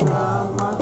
Hare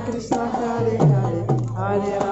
Krishna, Hare Hare, Hare Hare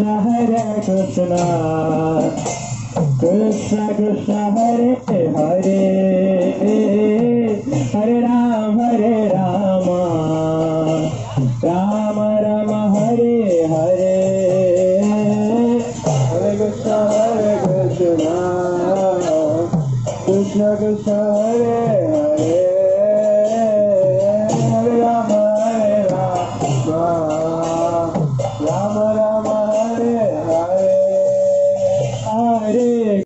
Krishna Hare Krishna Krishna Krishna Hare Hare Hare Ram Hare Rama Ram Ram Hare Hare Hare Krishna Hare Krishna Krishna Krishna Hare Hare